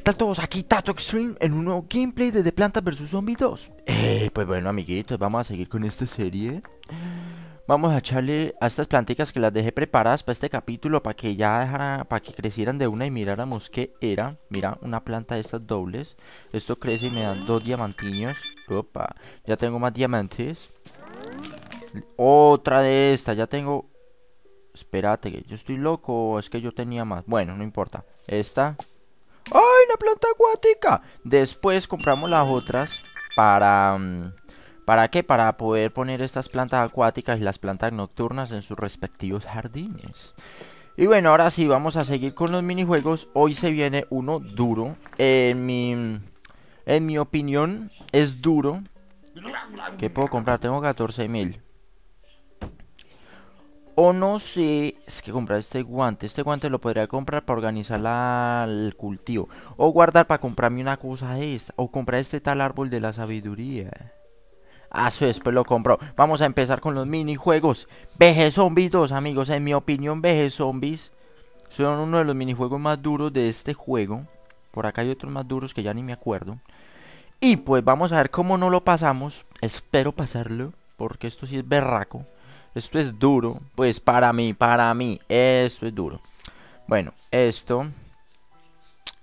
¿qué tal todos? Aquí Tato Extreme en un nuevo gameplay de The Plantas vs Zombie 2 eh, Pues bueno amiguitos, vamos a seguir con esta serie. Vamos a echarle a estas plantitas que las dejé preparadas para este capítulo Para que ya dejara, para que crecieran de una y miráramos qué era. Mira, una planta de estas dobles. Esto crece y me dan dos diamantiños. Opa, ya tengo más diamantes. Otra de estas, ya tengo Espérate, yo estoy loco es que yo tenía más. Bueno, no importa. Esta ¡Ay, una planta acuática! Después compramos las otras para... Mm, ¿Para qué? Para poder poner estas plantas acuáticas y las plantas nocturnas en sus respectivos jardines. Y bueno, ahora sí, vamos a seguir con los minijuegos. Hoy se viene uno duro. En mi, en mi opinión, es duro. ¿Qué puedo comprar? Tengo 14 mil. O no sé, es que comprar este guante. Este guante lo podría comprar para organizar el cultivo. O guardar para comprarme una cosa esta. O comprar este tal árbol de la sabiduría. Ah, eso después lo compro. Vamos a empezar con los minijuegos. VG Zombies 2, amigos. En mi opinión, VG Zombies son uno de los minijuegos más duros de este juego. Por acá hay otros más duros que ya ni me acuerdo. Y pues vamos a ver cómo no lo pasamos. Espero pasarlo. Porque esto sí es berraco. Esto es duro. Pues para mí, para mí, esto es duro. Bueno, esto...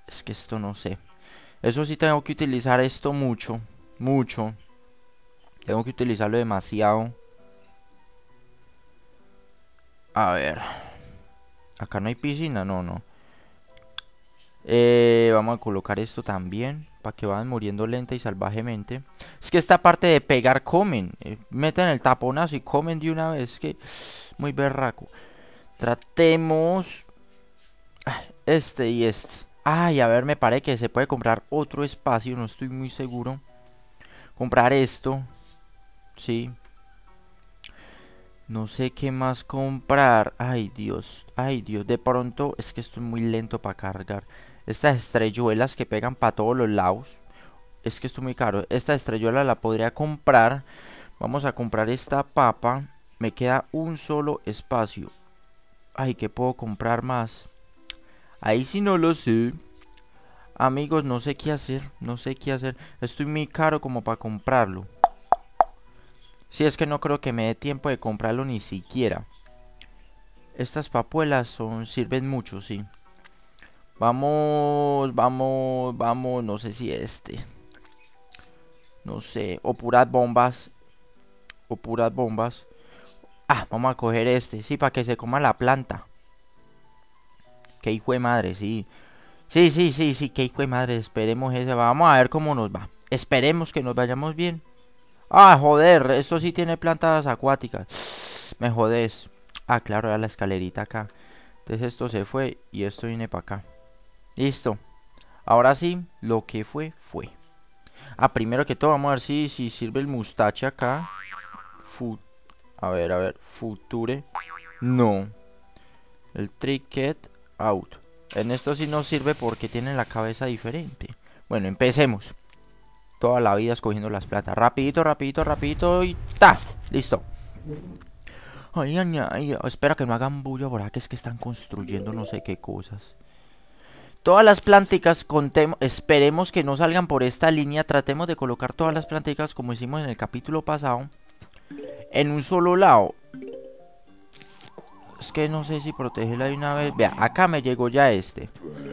Es que esto no sé. Eso sí tengo que utilizar esto mucho. Mucho. Tengo que utilizarlo demasiado. A ver. Acá no hay piscina, no, no. Eh, vamos a colocar esto también para que vayan muriendo lenta y salvajemente. Es que esta parte de pegar comen. Eh, meten el taponazo y comen de una vez. que muy berraco. Tratemos este y este. Ay, a ver, me parece que se puede comprar otro espacio. No estoy muy seguro. Comprar esto. Sí. No sé qué más comprar. Ay, Dios. Ay, Dios. De pronto es que estoy muy lento para cargar. Estas estrelluelas que pegan para todos los lados. Es que esto es muy caro. Esta estrelluela la podría comprar. Vamos a comprar esta papa. Me queda un solo espacio. Ay, ¿qué puedo comprar más? Ahí sí no lo sé. Amigos, no sé qué hacer. No sé qué hacer. Estoy muy caro como para comprarlo. Si es que no creo que me dé tiempo de comprarlo ni siquiera. Estas papuelas son, sirven mucho, sí. Vamos, vamos, vamos, no sé si este. No sé, o puras bombas. O puras bombas. Ah, vamos a coger este, sí, para que se coma la planta. Que hijo de madre, sí. Sí, sí, sí, sí, que hijo de madre, esperemos ese. Vamos a ver cómo nos va. Esperemos que nos vayamos bien. Ah, joder, esto sí tiene plantas acuáticas. Me jodes. Ah, claro, era la escalerita acá. Entonces esto se fue y esto viene para acá. Listo. Ahora sí, lo que fue, fue. Ah, primero que todo, vamos a ver si, si sirve el mustache acá. a ver, a ver. Future. No. El Tricket Out. En esto sí no sirve porque tiene la cabeza diferente. Bueno, empecemos. Toda la vida escogiendo las platas. Rapidito, rapidito, rapidito y ¡ta! Listo. Ay, ay, ay. Espera que no hagan bullo por que es que están construyendo no sé qué cosas. Todas las contemos, esperemos que no salgan por esta línea. Tratemos de colocar todas las planticas como hicimos en el capítulo pasado. En un solo lado. Es que no sé si protegerla de una vez. Vea, acá me llegó ya este.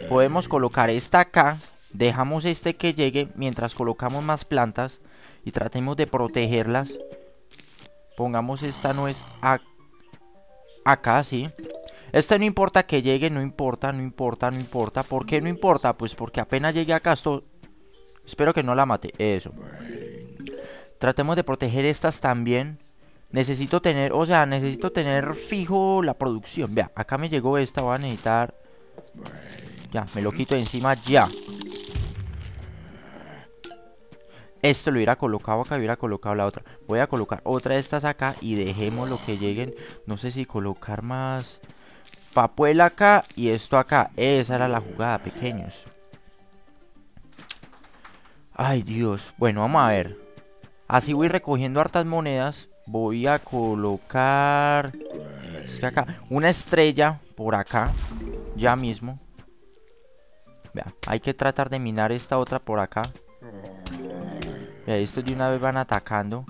Podemos colocar esta acá. Dejamos este que llegue mientras colocamos más plantas. Y tratemos de protegerlas. Pongamos esta nuez acá, sí. Este no importa que llegue, no importa, no importa, no importa. ¿Por qué no importa? Pues porque apenas llegue acá esto... Espero que no la mate. Eso. Tratemos de proteger estas también. Necesito tener, o sea, necesito tener fijo la producción. Vea, acá me llegó esta, voy a necesitar... Ya, me lo quito encima ya. Esto lo hubiera colocado acá, hubiera colocado la otra. Voy a colocar otra de estas acá y dejemos lo que lleguen. No sé si colocar más... Papuela acá y esto acá. Esa era la jugada, pequeños. Ay, Dios. Bueno, vamos a ver. Así voy recogiendo hartas monedas. Voy a colocar... acá. Una estrella por acá. Ya mismo. Vea, hay que tratar de minar esta otra por acá. Vea, estos de una vez van atacando.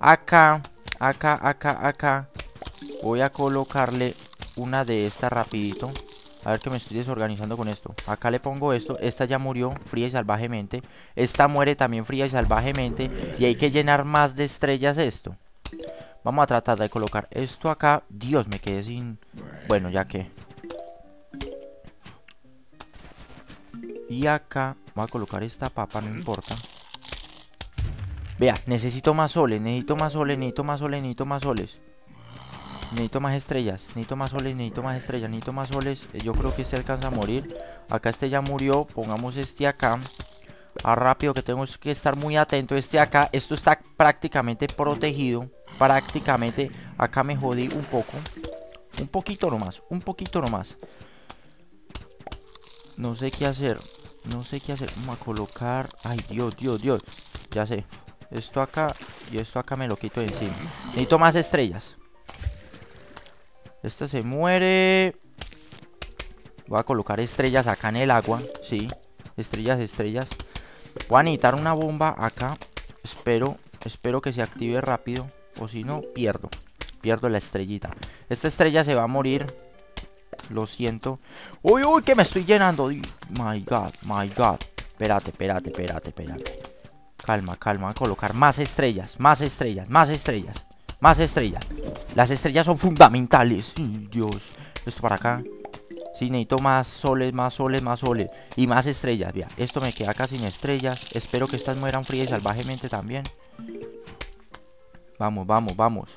Acá, acá, acá, acá. Voy a colocarle una de estas rapidito. A ver que me estoy desorganizando con esto. Acá le pongo esto. Esta ya murió fría y salvajemente. Esta muere también fría y salvajemente. Y hay que llenar más de estrellas esto. Vamos a tratar de colocar esto acá. Dios, me quedé sin... Bueno, ya que... Y acá voy a colocar esta papa, no importa. Vea, necesito más soles, necesito más soles, necesito más soles, necesito más soles. Necesito más estrellas, necesito más soles, necesito más estrellas, necesito más soles. Yo creo que este alcanza a morir. Acá este ya murió, pongamos este acá. Ah, rápido que tengo que estar muy atento. Este acá, esto está prácticamente protegido. Prácticamente, acá me jodí un poco. Un poquito nomás, un poquito nomás. No sé qué hacer. No sé qué hacer. Vamos a colocar... Ay, Dios, Dios, Dios. Ya sé. Esto acá y esto acá me lo quito de encima. Necesito más estrellas. Esto se muere. Voy a colocar estrellas acá en el agua. Sí. Estrellas, estrellas. Voy a necesitar una bomba acá. Espero, espero que se active rápido. O si no, pierdo. Pierdo la estrellita. Esta estrella se va a morir. Lo siento. Uy, uy, que me estoy llenando. My God, my God. Espérate, espérate, espérate, espérate. Calma, calma. Voy a colocar más estrellas, más estrellas, más estrellas. Más estrellas. Las estrellas son fundamentales. Dios. Esto para acá. Sí, necesito más soles, más soles, más soles. Y más estrellas. Vea, esto me queda acá sin estrellas. Espero que estas mueran frías y salvajemente también. Vamos, vamos, vamos.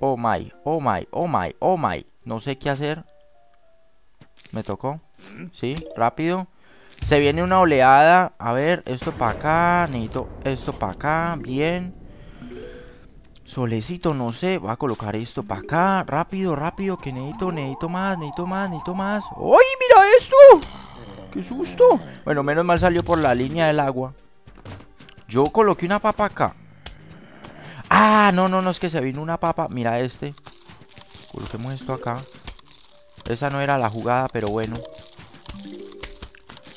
Oh my, oh my, oh my, oh my. No sé qué hacer. Me tocó. Sí, rápido. Se viene una oleada. A ver, esto para acá. Necesito esto para acá. Bien. Solecito, no sé. Voy a colocar esto para acá. Rápido, rápido. Que necesito, necesito más, necesito más, necesito más. ¡Ay, mira esto! ¡Qué susto! Bueno, menos mal salió por la línea del agua. Yo coloqué una papa acá. Ah, no, no, no, es que se vino una papa. Mira este. Coloquemos esto acá. Esa no era la jugada, pero bueno.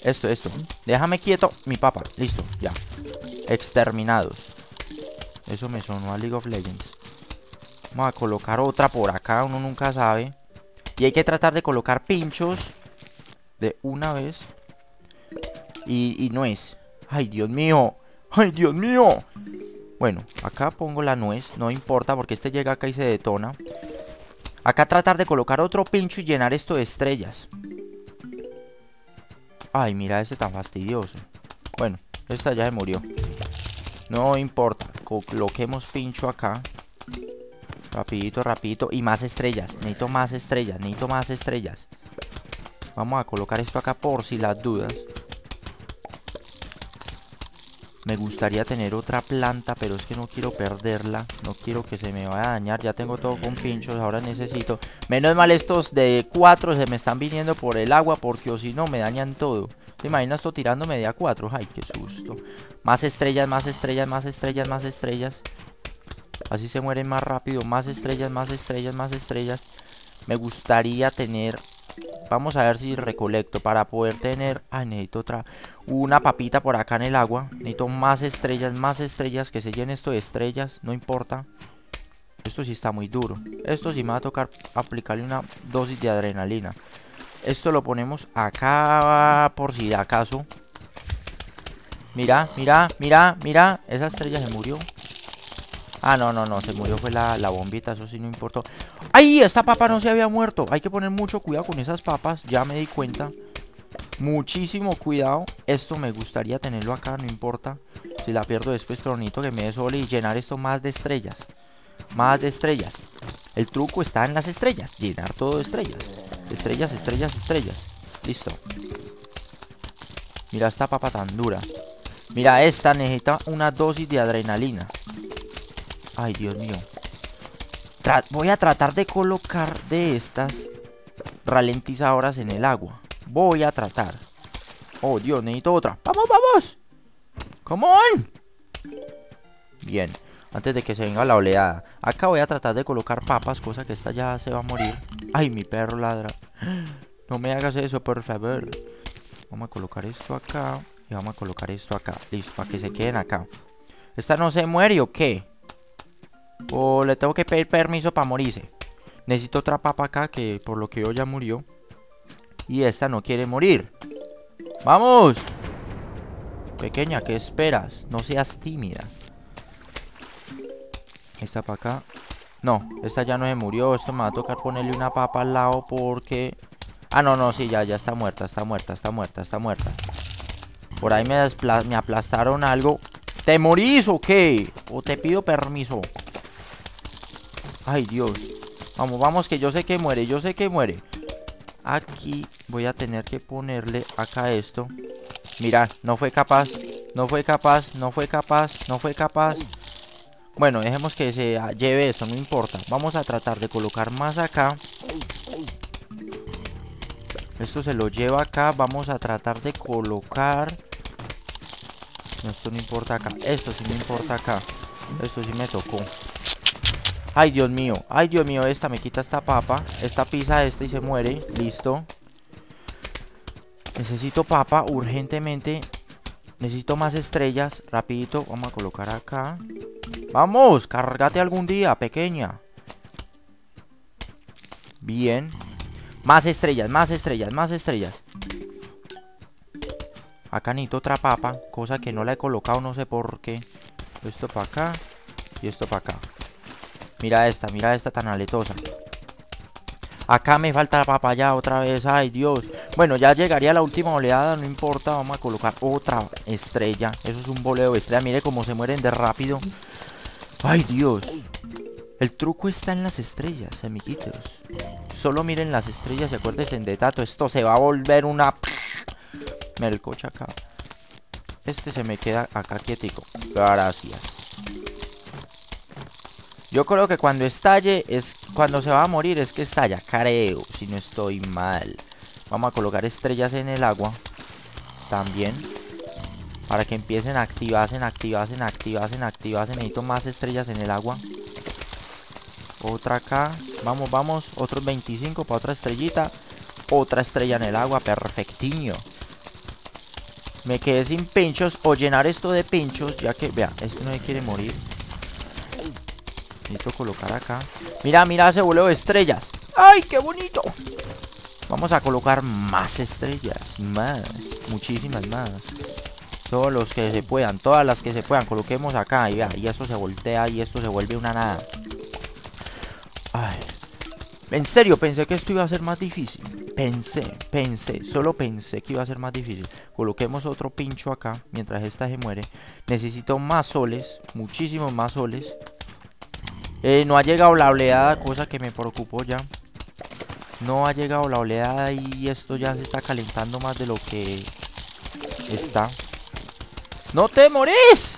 Esto, esto. Déjame quieto, mi papa. Listo, ya. Exterminados. Eso me sonó a League of Legends. Vamos a colocar otra por acá, uno nunca sabe. Y hay que tratar de colocar pinchos de una vez. Y, y nuez. Ay, Dios mío. Ay, Dios mío. Bueno, acá pongo la nuez, no importa porque este llega acá y se detona. Acá tratar de colocar otro pincho y llenar esto de estrellas. Ay, mira ese tan fastidioso. Bueno, esta ya se murió. No importa, coloquemos pincho acá. Rapidito, rapidito. Y más estrellas. Necesito más estrellas, necesito más estrellas. Vamos a colocar esto acá por si las dudas. Me gustaría tener otra planta, pero es que no quiero perderla. No quiero que se me vaya a dañar. Ya tengo todo con pinchos, ahora necesito... Menos mal estos de 4 se me están viniendo por el agua, porque o si no me dañan todo. ¿Te imaginas esto tirándome de a 4? Ay, qué susto. Más estrellas, más estrellas, más estrellas, más estrellas. Así se mueren más rápido. Más estrellas, más estrellas, más estrellas. Me gustaría tener Vamos a ver si recolecto para poder tener... Ay, necesito otra... Una papita por acá en el agua. Necesito más estrellas, más estrellas. Que se llene esto de estrellas. No importa. Esto sí está muy duro. Esto sí me va a tocar aplicarle una dosis de adrenalina. Esto lo ponemos acá por si de acaso. Mira, mira, mira, mira. Esa estrella se murió. Ah, no, no, no, se murió fue la, la bombita, eso sí no importó. ¡Ay! Esta papa no se había muerto. Hay que poner mucho cuidado con esas papas, ya me di cuenta. Muchísimo cuidado Esto me gustaría tenerlo acá, no importa. Si la pierdo después, pero necesito que me dé sol y llenar esto más de estrellas Más de estrellas. El truco está en las estrellas Llenar todo de estrellas. Estrellas, estrellas, estrellas. Listo. Mira esta papa tan dura. Mira, esta necesita una dosis de adrenalina Ay, Dios mío. voy a tratar de colocar de estas ralentizadoras en el agua. Voy a tratar. Oh, Dios, necesito otra. ¡Vamos, vamos! ¡Come on! Bien. Antes de que se venga la oleada. Acá voy a tratar de colocar papas, cosa que esta ya se va a morir. Ay, mi perro ladra. No me hagas eso, por favor. Vamos a colocar esto acá. Y vamos a colocar esto acá. Listo, para que se queden acá. ¿Esta no se muere o qué? O le tengo que pedir permiso para morirse. Necesito otra papa acá que por lo que yo ya murió. Y esta no quiere morir. ¡Vamos! Pequeña, ¿qué esperas? No seas tímida. Esta para acá. No, esta ya no se murió. Esto me va a tocar ponerle una papa al lado porque... Ah, no, no, sí, ya, ya está muerta, está muerta, está muerta, está muerta. Por ahí me, me aplastaron algo. ¿Te morís o qué? ¿O te pido permiso? Ay, Dios. Vamos, vamos, que yo sé que muere, yo sé que muere. Aquí voy a tener que ponerle acá esto. Mira, no fue capaz, no fue capaz, no fue capaz, no fue capaz. Bueno, dejemos que se lleve eso, no importa. Vamos a tratar de colocar más acá. Esto se lo lleva acá. Vamos a tratar de colocar... esto no importa acá. Esto sí me importa acá. Esto sí me tocó. Ay, Dios mío. Ay, Dios mío. Esta me quita esta papa. Esta pisa esta y se muere. Listo. Necesito papa urgentemente. Necesito más estrellas. Rapidito. Vamos a colocar acá. Vamos, cárgate algún día, pequeña. Bien. Más estrellas, más estrellas, más estrellas. Acá necesito otra papa. Cosa que no la he colocado, no sé por qué. Esto para acá. Y esto para acá. Mira esta, mira esta tan aletosa. Acá me falta la papaya otra vez. Ay, Dios. Bueno, ya llegaría la última oleada. No importa. Vamos a colocar otra estrella. Eso es un boleo de estrella. Mire cómo se mueren de rápido. Ay, Dios. El truco está en las estrellas, amiguitos. Solo miren las estrellas y acuérdense de Tato. Esto se va a volver una... Melcocha acá. Este se me queda acá quietico. Gracias. Yo creo que cuando estalle es cuando se va a morir es que estalla, creo, si no estoy mal. Vamos a colocar estrellas en el agua también para que empiecen a activarse, activarse, activarse, activarse. Necesito más estrellas en el agua. Otra acá. Vamos, vamos. Otros 25 para otra estrellita. Otra estrella en el agua. Perfectiño. Me quedé sin pinchos. O llenar esto de pinchos. Ya que, vea, este no me quiere morir. Necesito colocar acá. Mira, mira ese vuelo estrellas. ¡Ay, qué bonito! Vamos a colocar más estrellas. Más. Muchísimas más. Todos los que se puedan. Todas las que se puedan. Coloquemos acá. Y vea. Y esto se voltea. Y esto se vuelve una nada. Ay. En serio, pensé que esto iba a ser más difícil. Pensé, pensé, solo pensé que iba a ser más difícil. Coloquemos otro pincho acá mientras esta se muere. Necesito más soles, muchísimos más soles. Eh, no ha llegado la oleada, cosa que me preocupó ya. No ha llegado la oleada y esto ya se está calentando más de lo que está. ¡No te morís!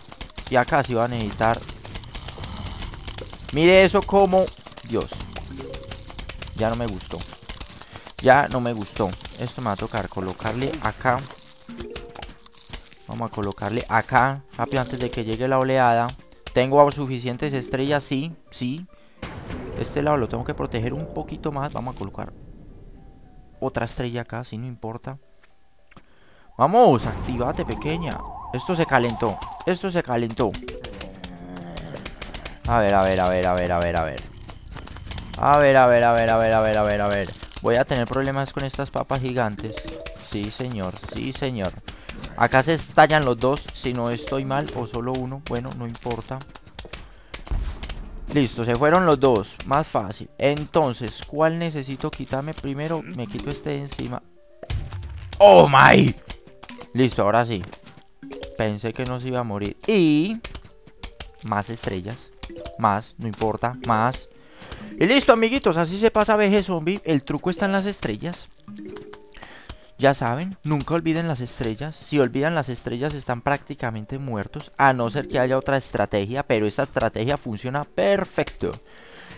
Y acá sí va a necesitar... Mire eso como... Dios. Ya no me gustó. Ya no me gustó. Esto me va a tocar colocarle acá. Vamos a colocarle acá. Rápido antes de que llegue la oleada. Tengo suficientes estrellas, sí, sí. Este lado lo tengo que proteger un poquito más. Vamos a colocar otra estrella acá, si no importa. Vamos, activate, pequeña. Esto se calentó. Esto se calentó. A ver, a ver, a ver, a ver, a ver, a ver. A ver, a ver, a ver, a ver, a ver, a ver, a ver. Voy a tener problemas con estas papas gigantes. Sí, señor, sí, señor. Acá se estallan los dos, si no estoy mal, o solo uno. Bueno, no importa. Listo, se fueron los dos. Más fácil. Entonces, ¿cuál necesito quitarme primero? Me quito este de encima. ¡Oh, my! Listo, ahora sí. Pensé que no se iba a morir. Y... Más estrellas. Más, no importa. Más. Y listo, amiguitos. Así se pasa VG Zombie. El truco está en las estrellas. Ya saben, nunca olviden las estrellas. Si olvidan las estrellas están prácticamente muertos. A no ser que haya otra estrategia. Pero esta estrategia funciona perfecto.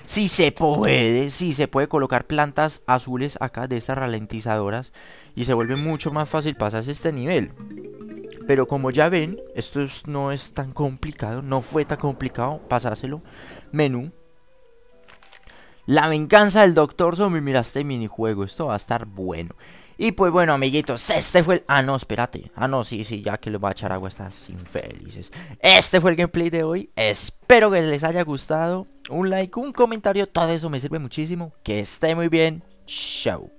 Si se puede, si se puede colocar plantas azules acá de estas ralentizadoras. Y se vuelve mucho más fácil pasarse este nivel. Pero como ya ven, esto no es tan complicado, no fue tan complicado pasárselo. Menú. La venganza del Doctor Zombie. Mira este minijuego, esto va a estar bueno. Y pues bueno, amiguitos, este fue el... Ah, no, espérate. Ah, no, sí, sí, ya que les voy a echar agua a estas infelices. Este fue el gameplay de hoy. Espero que les haya gustado. Un like, un comentario, todo eso me sirve muchísimo. Que esté muy bien. Chao.